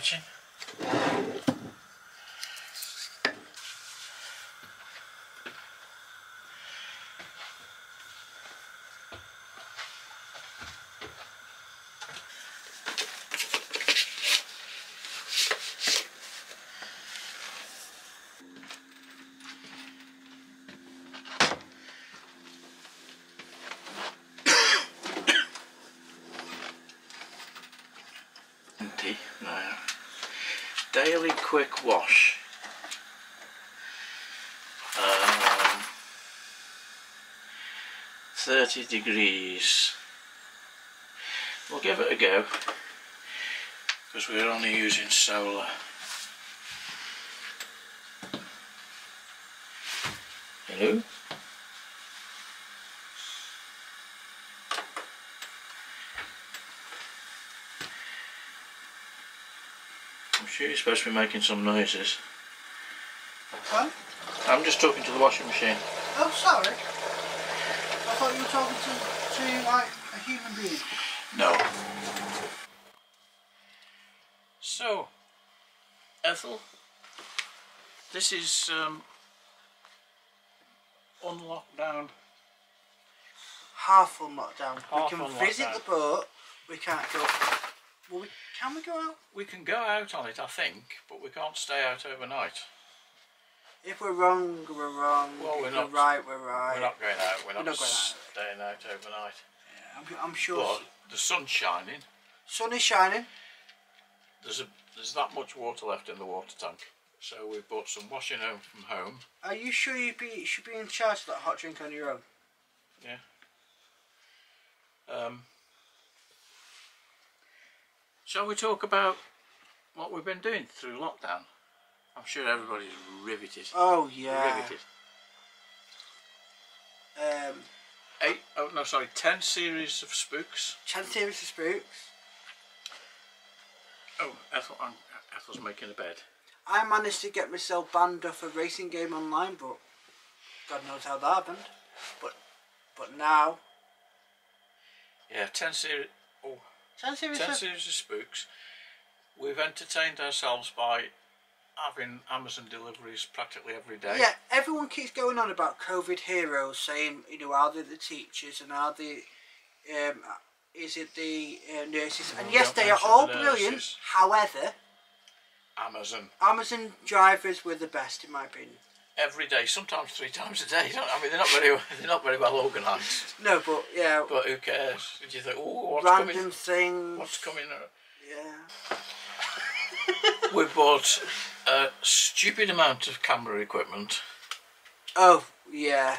kitchen. Empty now. Daily quick wash. Um, 30 degrees. We'll give it a go because we're only using solar. Hello? I'm you're supposed to be making some noises. What? I'm just talking to the washing machine. Oh, sorry. I thought you were talking to, to like a human being. No. So, Ethel, this is um, on lockdown. Half on lockdown. Half we can visit lockdown. the boat. We can't go. Well, we, can we go out? We can go out on it, I think, but we can't stay out overnight. If we're wrong, we're wrong. Well, if we're we're right, we're right. We're not going out. We're not, not going out. staying out overnight. Yeah, I'm, I'm sure. But the sun's shining. Sun is shining. There's a there's that much water left in the water tank. So we've bought some washing home from home. Are you sure you be should be in charge of that hot drink on your own? Yeah. Um, shall we talk about what we've been doing through lockdown? I'm sure everybody's riveted. Oh yeah. Riveted. Um, Eight, oh no, sorry, ten series of spooks. Ten series of Spooks. Oh, Ethel, um, Ethel's making a bed. I managed to get myself banned off a racing game online, but God knows how that happened. But but now Yeah, ten series. Oh, Chan Theories ten series of spooks. We've entertained ourselves by having Amazon deliveries practically every day. Yeah, everyone keeps going on about COVID heroes, saying you know are they the teachers and are they um, is it the uh, nurses? And No, yes, they are all the brilliant. However, Amazon Amazon drivers were the best in my opinion. Every day, sometimes three times a day. You know, I mean, they're not very they're not very well organised. No, but yeah, But who cares? Did you think, oh, what's random coming? things. What's coming? Yeah. We bought a stupid amount of camera equipment. Oh yeah.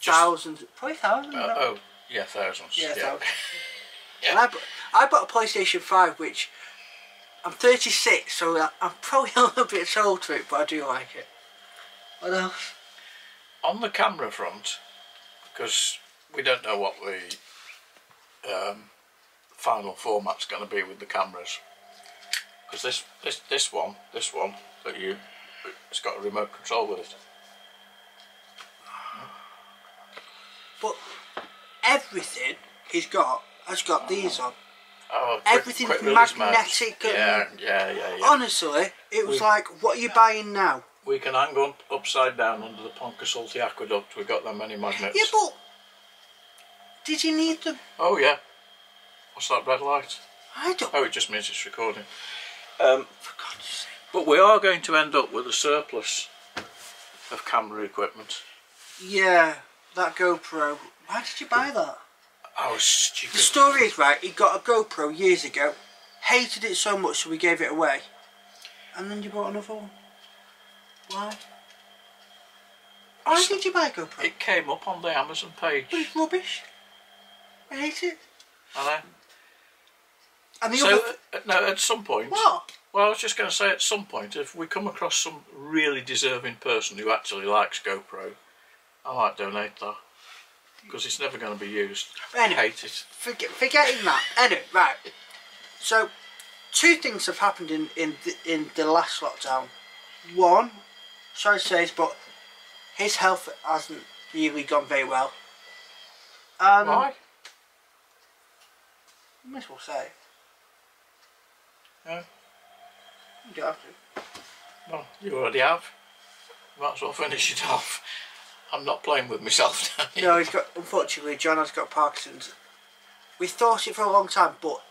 Just- thousands, probably thousands. Uh, oh, yeah, thousands. Yeah, thousands. Yeah. And I, bought, I bought a PlayStation 5, which I'm 36, so I'm probably a little bit old to it, but I do like it. What? On the camera front, because we don't know what the um, final format's going to be with the cameras. Because this, this, this one, this one that you, it's got a remote control with it. But everything he's got has got these on. Oh, quick- Everything's quick magnetic Yeah, yeah, yeah, yeah. Honestly, it was We- like, what are you buying now? We can hang on upside down under the Pontcysyllte aqueduct. We've got that many magnets. Yeah, but did you need them? Oh yeah. What's that red light? I don't. Oh, it just means it's recording. Um, For God's sake. but we are going to end up with a surplus of camera equipment. Yeah, that GoPro. Why did you buy that? I was stupid. The story is right. He got a GoPro years ago, hated it so much, so we gave it away, and then you bought another one. Why? Why did you buy a GoPro? It came up on the Amazon page. But it's rubbish. I hate it. I know. And the So, other. uh, no, at some point. What? Well, I was just going to say, at some point, if we come across some really deserving person who actually likes GoPro, I might donate that because it's never going to be used. I Anyway. hate it. Forget, forgetting that. Anyway, right. So, two things have happened in in the, in the last lockdown. One, sorry to say this, but his health hasn't really gone very well. Um, Why? Might as well say. Yeah. You don't have to. Well, you already have. Might as well finish it off. I'm not playing with myself now. No, he's got. Unfortunately, John has got Parkinson's. We thought it for a long time, but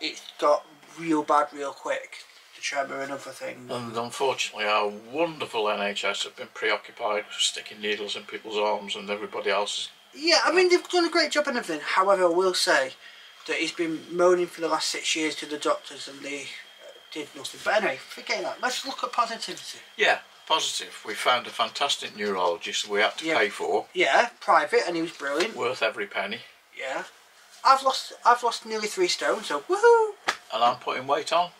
it got real bad real quick. Tremor and other things. And unfortunately, our wonderful NHS have been preoccupied with sticking needles in people's arms and everybody else's. Yeah, I mean they've done a great job and everything. However, I will say that he's been moaning for the last six years to the doctors, and they uh, did nothing. But anyway, forget that. Let's look at positivity. Yeah, positive. We found a fantastic neurologist we had to Yeah. pay for, Yeah, private, and he was brilliant. worth every penny. Yeah, I've lost. I've lost nearly three stone. So woohoo! And I'm putting weight on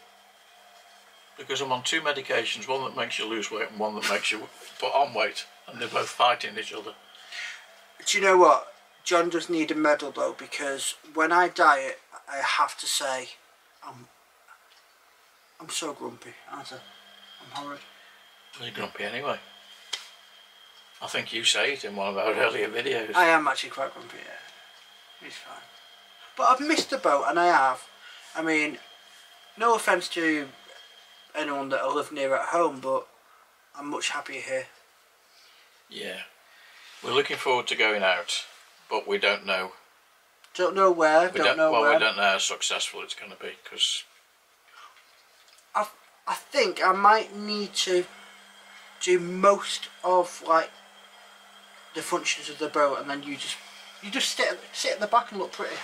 because I'm on two medications one that makes you lose weight and one that makes you put on weight, and they're both fighting each other. Do you know what? John does need a medal though because when I diet, I have to say, I'm. I'm so grumpy, aren't I? I'm horrid. You're grumpy anyway. I think you say it in one of our earlier videos. I am actually quite grumpy, yeah. It's fine. But I've missed the boat, and I have. I mean, no offence to anyone that I live near at home, but I'm much happier here. Yeah. We're looking forward to going out, but we don't know. Don't know where, We don't, don't, know well, where. we don't know how successful it's going to be because I, I think I might need to do most of like the functions of the boat, and then you just you just sit sit at the back and look pretty.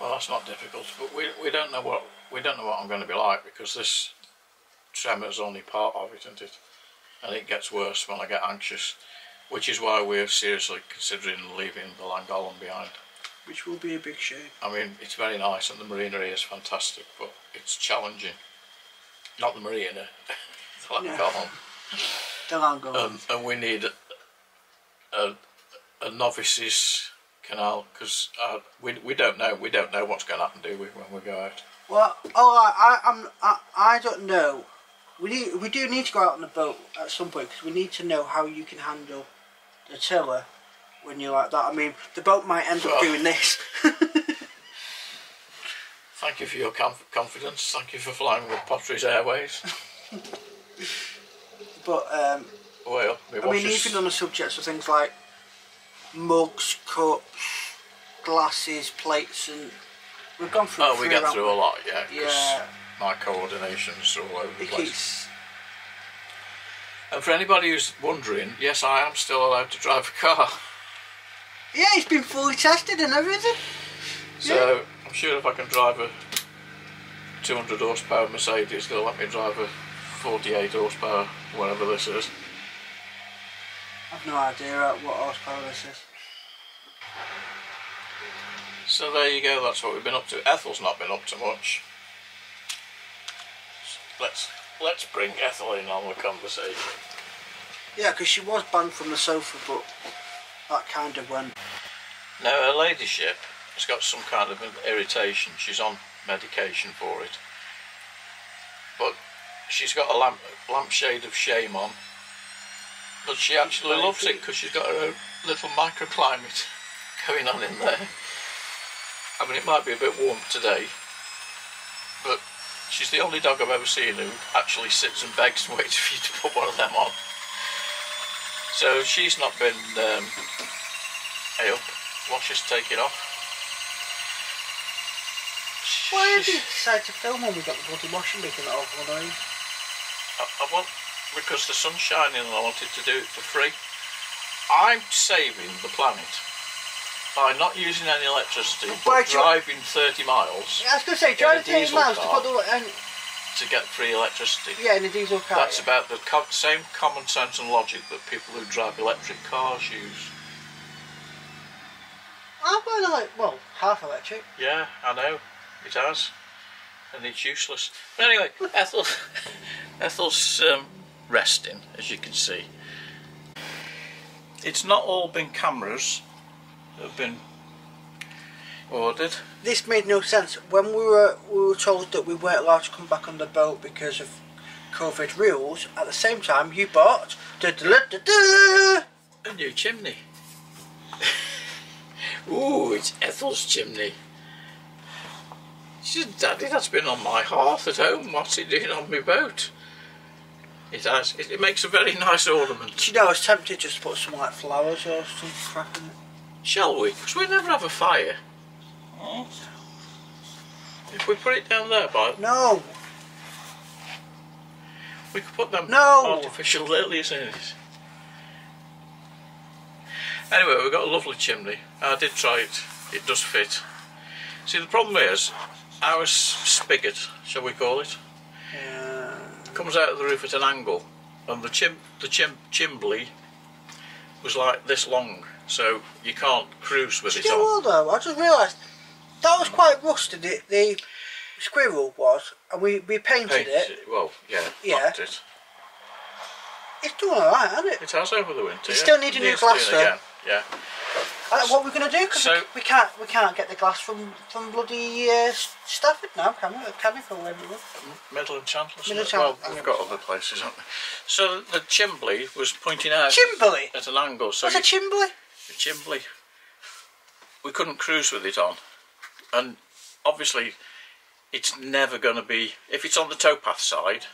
well, that's not difficult. But we we don't know what we don't know what I'm going to be like because this tremor is only part of it, isn't it? And it gets worse when I get anxious, which is why we're seriously considering leaving the Llangollen behind. Which will be a big shame. I mean, it's very nice and the marina here is fantastic, but it's challenging. Not the marina, the. Llangollen. The Lango. Um, and we need a, a, a novices canal because uh, we, we don't know we don't know what's going to happen, do we, when we go out? Well, right, I, I'm, I, I don't know. We need, we do need to go out on the boat at some point because we need to know how you can handle the tiller when you're like that. I mean, the boat might end up doing this. Thank you for your conf- confidence. Thank you for flying with Potteries Airways. but um, Well, my I mean, even on the subjects of things like mugs, cups, glasses, plates, and we've gone through. oh, we get through a lot, yeah. Yeah. My coordination's all over the It place. keeps. And for anybody who's wondering, yes, I am still allowed to drive a car. Yeah, it's been fully tested and everything. So I'm sure if I can drive a 200 horsepower Mercedes, they'll let me drive a 48 horsepower, whatever this is. I've no idea what horsepower this is. So there you go. That's what we've been up to. Ethel's not been up to much. Let's let's bring Ethel in on the conversation. Yeah, because she was banned from the sofa, but that kind of went. Now her ladyship has got some kind of irritation. She's on medication for it, but she's got a lamp lampshade of shame on. But she actually loves it because she's got her own little microclimate going on in there. I mean, it might be a bit warm today, but she's the only dog I've ever seen who actually sits and begs and waits for you to put one of them on. So she's not been um, hey up while she's taking off. Why did you decide to film when we got the bloody washing making that awful noise? I, I want because the sun's shining and I wanted to do it for free. I'm saving the planet by not using any electricity, but driving 30 miles Yeah, I was going to say, In a 30 miles to put the. And, to get free electricity. yeah, in a diesel car. That's yeah. about the co- same common sense and logic that people who drive electric cars use. I've got like, well, half electric. Yeah, I know. It has. And it's useless. But anyway, Ethel, Ethel's um, resting, as you can see. It's not all been cameras have been ordered. This made no sense. When we were we were told that we weren't allowed to come back on the boat because of COVID rules, at the same time you bought da da da. A new chimney. Ooh, it's Ethel's chimney. She said, Daddy, that's been on my hearth at home. What's it doing on my boat? It has. It, it makes a very nice ornament. Do you know, I was tempted just to put some like flowers or some crap in it. Shall we? Because we never have a fire. If we put it down there, by No, we could put them No. artificial lilies in it. Anyway, we've got a lovely chimney. I did try it. It does fit. See, the problem is, our spigot, shall we call it, uh, comes out of the roof at an angle, and the chim the chim chimbley was like this long, so you can't cruise with it you on. I just realised that was quite rusted. The, the squirrel was, and we, we painted Paint it. it. Well, yeah, Yeah. it. It's doing alright, hasn't it? It has over the winter. You yeah. still need a new glass, though. Yeah. Uh, what we're going to do? Because So- we, we can't we can't get the glass from from bloody uh, Stafford now, can we? Can we? Wherever we were. Midland Chandler. Well, Chandler. we've got other places, haven't we? So the chimbley was pointing out Chimbley. at an angle. So What's a chimbley? The chimbley, we couldn't cruise with it on, and obviously, it's never going to be if it's on the towpath side.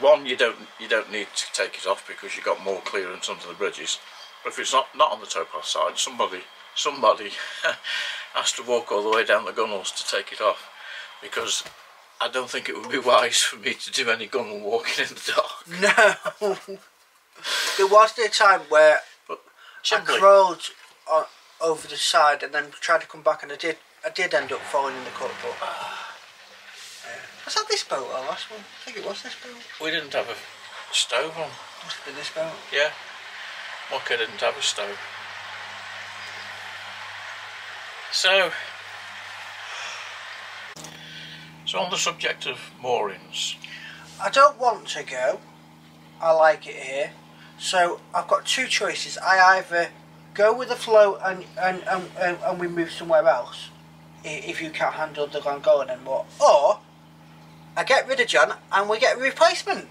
One, you don't you don't need to take it off because you've got more clearance under the bridges. But if it's not not on the towpath side, somebody somebody has to walk all the way down the gunnels to take it off, because I don't think it would be wise for me to do any gunnel walking in the dark. No. there was a time where I crawled on, over the side and then tried to come back, and I did. I did end up falling in the cut, but. Ah. Yeah. Was that this boat or last one? I think it was this boat. we didn't have a stove on. Must have been this boat. Yeah, Mocha didn't have a stove. So, so on the subject of moorings, I don't want to go. I like it here. So I've got two choices. I either go with the flow and and, and, and, and we move somewhere else if you can't handle the Llangollen anymore, or I get rid of John and we get a replacement.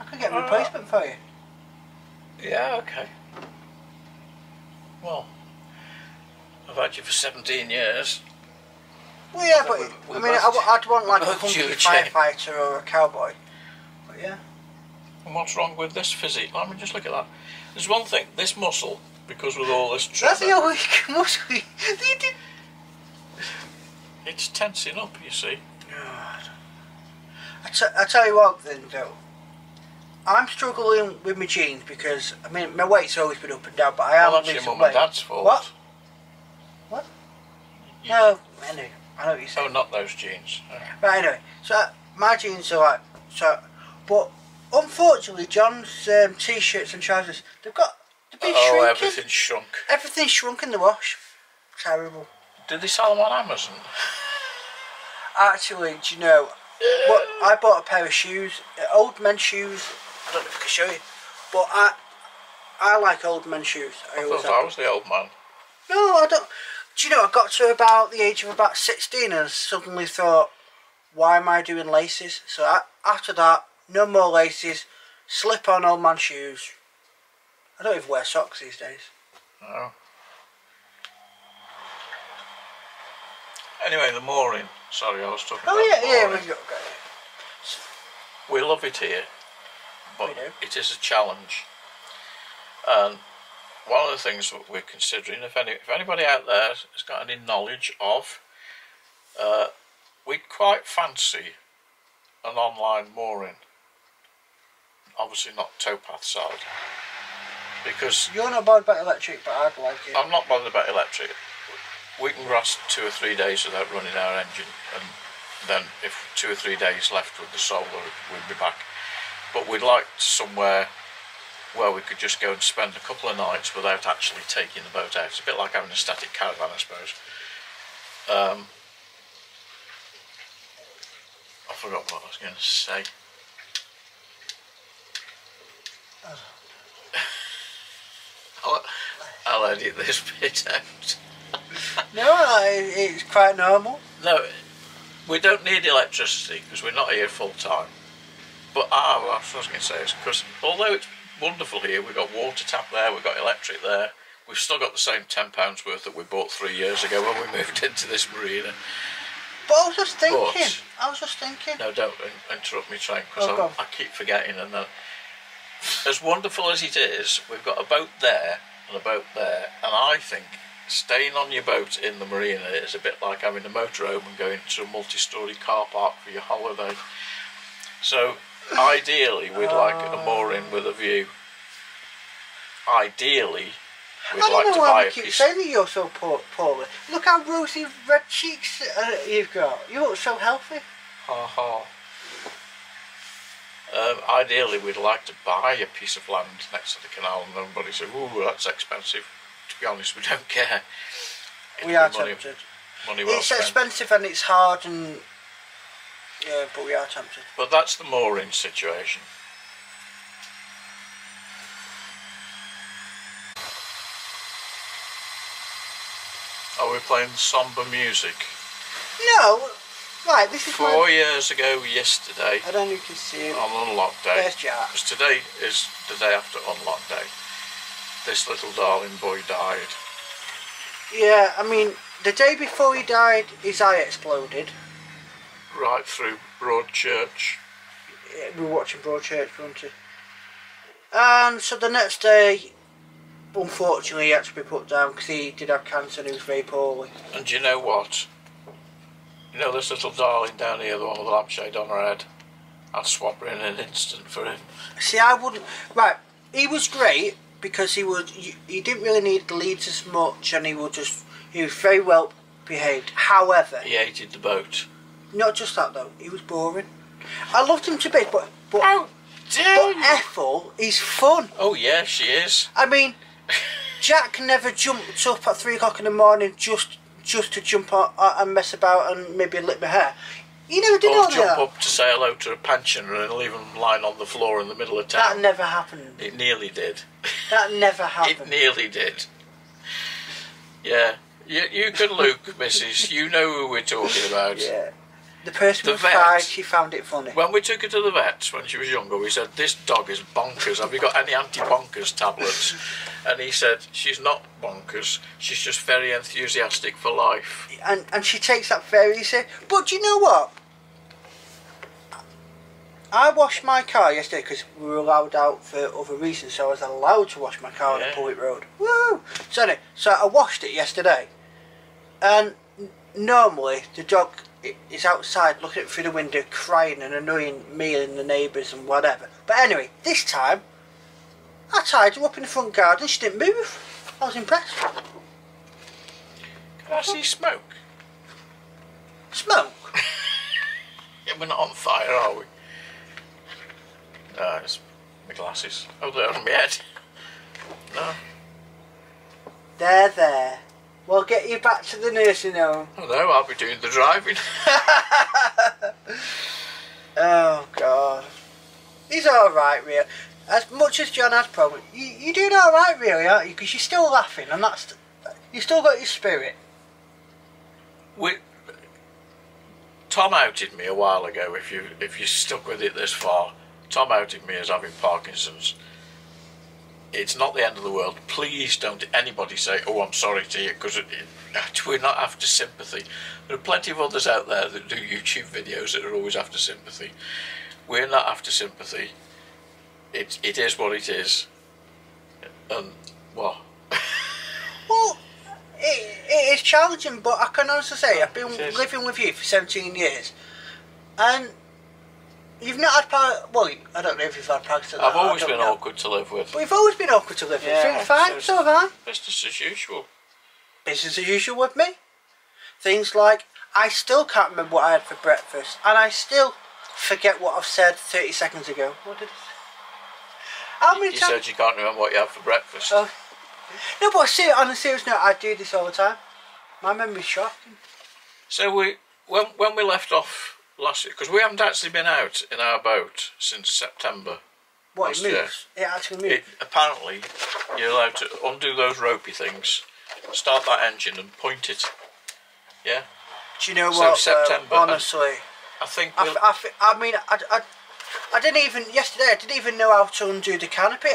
I could get a Uh, replacement for you. yeah, okay. Well, I've had you for 17 years. Well, yeah, but we- I we mean, I, w- I'd want like a both country a change. firefighter or a cowboy. Yeah. And what's wrong with this physique? Let me just look at that. There's one thing, this muscle, because with all this That's the only muscle. it's tensing up, you see. I, t- I tell you what, then, though. I'm struggling with my jeans because I mean my weight's always been up and down, but I am Well, that's your mum and dad's fault. What? What? You- No, I know. I know what you're oh, saying. Oh, not those jeans. Oh. But anyway, so my jeans are like so, but unfortunately, John's um, t-shirts and trousers they've got they've been Oh, shrinking. everything's shrunk. Everything's shrunk in the wash. Terrible. Did they sell them on Amazon? Actually, do you know what? I bought a pair of shoes, uh, old men's shoes. I don't know if I can show you, but I I like old men's shoes. I I thought. I was the old man. No, I don't. Do you know? I got to about the age of about sixteen and suddenly thought, why am I doing laces? So I, after that, no more laces. Slip on old man shoes. I don't even wear socks these days. No. Anyway, the mooring. Sorry, I was talking Oh about yeah, yeah. mooring. We got, it. We love it here, but it is a challenge. And one of the things that we're considering, if any, if anybody out there has got any knowledge of, uh, we'd quite fancy an online mooring. Obviously not towpath side, because You're not bothered about electric, but I'd like it. I'm not bothered about electric. We can last two or three days without running our engine, and then if two or three days left with the solar, we'd be back. But we'd like somewhere where we could just go and spend a couple of nights without actually taking the boat out. It's a bit like having a static caravan, I suppose. Um, I forgot what I was going to say. I'll, I'll edit this bit out. no, it's quite normal. No, we don't need electricity because we're not here full time. But ah, what I was going to say is because although it's wonderful here, we've got water tap there, we've got electric there, We've still got the same ten pounds worth that we bought three years ago when we moved into this marina. But I was just thinking. But- I was just thinking. No, don't in- interrupt me, Train, because Oh. I, I keep forgetting. And then, as wonderful as it is, we've got a boat there and a boat there, and I think staying on your boat in the marina is a bit like having a motorhome and going to a multi-storey car park for your holiday. So, ideally, we'd like a mooring with a view. Ideally, we'd I don't like know to why buy we a keep piece. saying that you're so poor, poorly. Look how rosy red cheeks uh, you've got. You look so healthy. Ha ha. Um, ideally, we'd like to buy a piece of land next to the canal, and everybody said, "Ooh, that's expensive." To be honest, we don't care. we It'll are money, tempted. money well it's spent. expensive and it's hard and yeah, but we are tempted. But that's the mooring situation. Are we playing somber music? No, right. This is Four my. years ago yesterday, I don't know if you can see it. on Unlock Day, There's Jack. because today is the day after Unlock Day, this little darling boy died. Yeah, I mean, the day before he died, his eye exploded. right through Broadchurch. Yeah, We were watching Broadchurch, weren't we? And so the next day, unfortunately, he had to be put down because he did have cancer and he was very poorly. And do you know what? You know this little darling down here, the one with the lampshade on her head? I'd swap her in an instant for him. See, I wouldn't. Right, he was great because he would. He, he didn't really need the leads as much, and he would just. He was very well behaved. However, He hated the boat. not just that though, he was boring. I loved him to bits, but but How dare but? Ethel is fun. Oh yeah, she is. I mean, Jack never jumped up at three o'clock in the morning just just to jump on, uh, and mess about and maybe lick my hair. You never did Or all jump that. up to say hello to a pensioner and leave him lying on the floor in the middle of town. That never happened. it nearly did. That never happened. It nearly did. Yeah. You, you can look, Mrs. You know who we're talking about. Yeah. The person The was vet. five. She found it funny. When we took her to the vet when she was younger, we said, This dog is bonkers. Have you got any anti bonkers tablets? And he said, She's not bonkers. She's just very enthusiastic for life. and and she takes that very easy. But do you know what? I washed my car yesterday because we were allowed out for other reasons, so I was allowed to wash my car on Yeah. the public road. Woo! So anyway, so I washed it yesterday, and normally the dog is outside looking through the window, crying and annoying me and the neighbours and whatever. But anyway, this time I tied her up in the front garden. She didn't move. I was impressed. Can I see smoke? Smoke. Yeah, we're not on fire, are we? No, it's my glasses. Oh, they're on my head. No. There, there. We'll get you back to the nursing home. Oh, no, I'll be doing the driving. Oh God, he's all right, really. As much as John has problems, you you doing all right, really, aren't you? Because you're still laughing, and that's you still got your spirit. we, Tom outed me a while ago. If you if you stuck with it this far, Tom outed me as having Parkinson's. It's not the end of the world. Please don't anybody say, "Oh, I'm sorry to you," because we're not after sympathy. There are plenty of others out there that do YouTube videos that are always after sympathy. We're not after sympathy. It it is what it is. And well, Well, it, it is challenging, but I can honestly say I've been living with you for 17 years, and you've not had par- well, I don't know if you've had Parkinson's. I've I always been know. awkward to live with. But you've always been awkward to live with. Yeah, so fine, so- so have I. Business as usual. business as usual with me. Things like I still can't remember what I had for breakfast, and I still forget what I've said 30 seconds ago. What did I? How many You times? said you can't remember what you had for breakfast. Oh. No, but see, on a serious note, I do this all the time. My memory's shocking. So we when when we left off last week because we haven't actually been out in our boat since September. What, it year. It actually moves. It, apparently, you're allowed to undo those ropey things, start that engine, and point it. Yeah, do you know so what? September, uh, honestly, I think. I, We'll, f- I, f- I mean, I, I, I didn't even, yesterday, I didn't even know how to undo the canopy.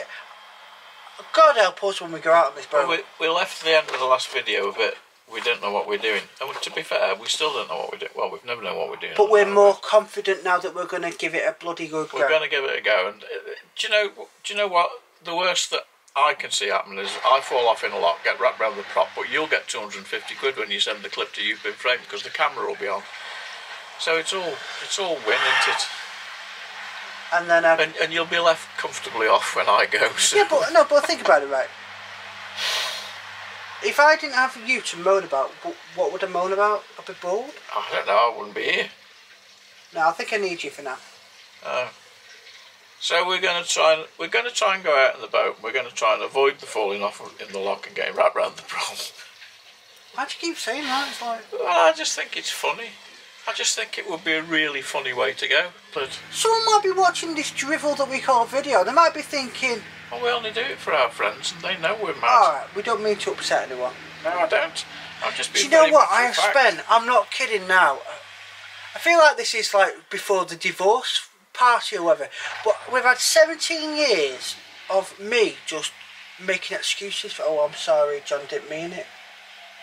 God help us when we go out on this boat. Well, we, we left the end of the last video a bit. We don't know what we're doing. And to be fair, we still don't know what we're doing. Well, we've never known what we're doing. but we're more confident now that we're going to give it a bloody good go. We're going to give it a go. And uh, do you know? Do you know what? The worst that I can see happening is I fall off in a lot, get wrapped around the prop, but you'll get 250 quid when you send the clip to You've Been Framed because the camera will be on. So it's all it's all win, isn't it? And then, uh, And, and you'll be left comfortably off when I go. So. yeah, but no, but think about it, right? If I didn't have you to moan about, what would I moan about? I'd be bored. I don't know. I wouldn't be here. No, I think I need you for now. Uh, so we're going to try and we're going to try and go out in the boat. We're going to try and avoid the falling off in the lock and getting wrapped around the prop. Why do you keep saying that? It's like Well, I just think it's funny. I just think it would be a really funny way to go. But someone might be watching this drivel that we call video. They might be thinking, well, we only do it for our friends, and they know we're mad. "All right, we don't mean to upset anyone." No, I don't. I'm just Do you know what? I have fact. spent. I'm not kidding now. I feel like this is like before the divorce party or whatever. But we've had 17 years of me just making excuses for. Oh, I'm sorry, John didn't mean it.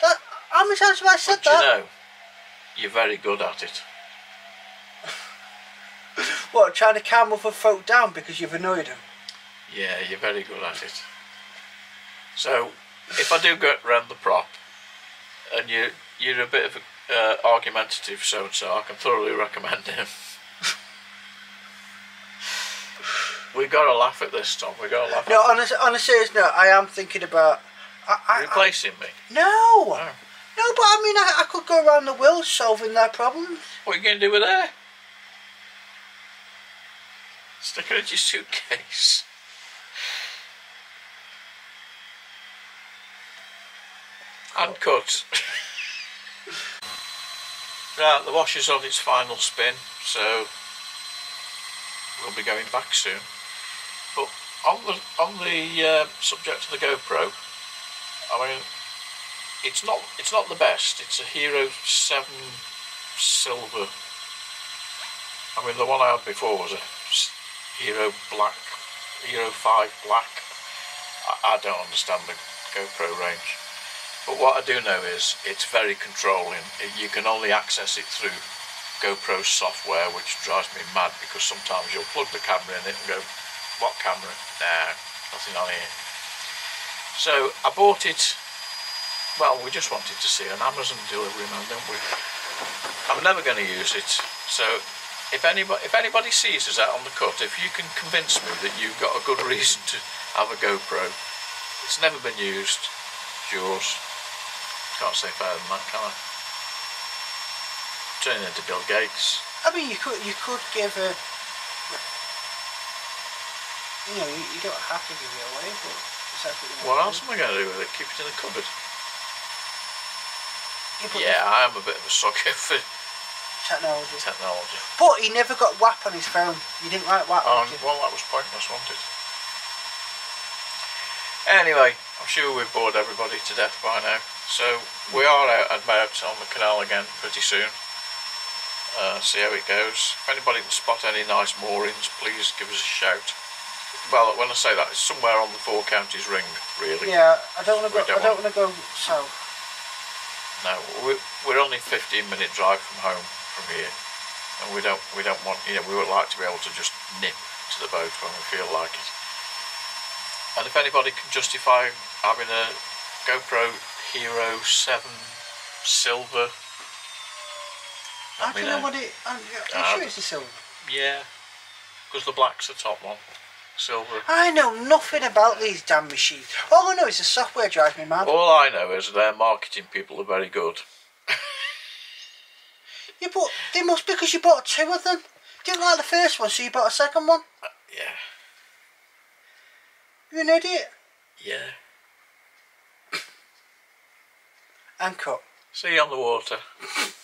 That, how many times have I said But You know, you're very good at it. What, trying to calm other folk down because you've annoyed them? Yeah, you're very good at it. So, if I do go round the prop, and you you're a bit of an uh, argumentative so and so, I can thoroughly recommend him. we got to laugh at this, Tom. We got to laugh. No, at on a, on a serious note, I am thinking about. I, I, I, replacing me. no! Oh. No, but I mean, I, I could go around the world solving their problems. What are you going to do with her? Stick her in your suitcase. And cut. right, the wash is on its final spin, so we'll be going back soon. But on the on the uh, subject of the GoPro, I mean, it's not it's not the best. It's a Hero Seven Silver. I mean, the one I had before was a Hero Black, Hero Five Black. I, I don't understand the GoPro range, but what I do know is it's very controlling. You can only access it through GoPro software, which drives me mad because sometimes you'll plug the camera in it and go, "What camera? Nah, nothing on here." So I bought it well, we just wanted to see an Amazon delivery man, don't we? I'm never going to use it. So, if anybody if anybody sees us out on the cut, if you can convince me that you've got a good reason to have a GoPro, it's never been used. It's yours. Can't say fairer than that, can I? Turning into Bill Gates. I mean, you could you could give a. You know, you, you don't have to give it away, but it's actually What else am I going to do with it? Keep it in the cupboard. Yeah, Yeah, I am a bit of a sucker for technology. technology. But he never got WAP on his phone. You didn't like WAP. Oh, well, that was pointless, wasn't it? Anyway, I'm sure we've bored everybody to death by now. So we are out and about on the canal again pretty soon. Uh, see how it goes. If anybody can spot any nice moorings, please give us a shout. Well, when I say that, it's somewhere on the Four Counties ring, really. Yeah, I don't want to go. don't I don't want to go south. No, we're, we're only 15 minute drive from home from here, and we don't we don't want you know we would like to be able to just nip to the boat when we feel like it. And if anybody can justify having a GoPro Hero 7 Silver, I don't know what it. I'm, I'm Uh, sure it's a silver. yeah, because the black's the top one, silver. I know nothing about these damn machines. All I know is the software drives me mad. All I know is their marketing people are very good. You bought. They must be because you bought two of them. Didn't like the first one, so you bought a second one. Yeah, You're an idiot. yeah. And cut. See you on the water.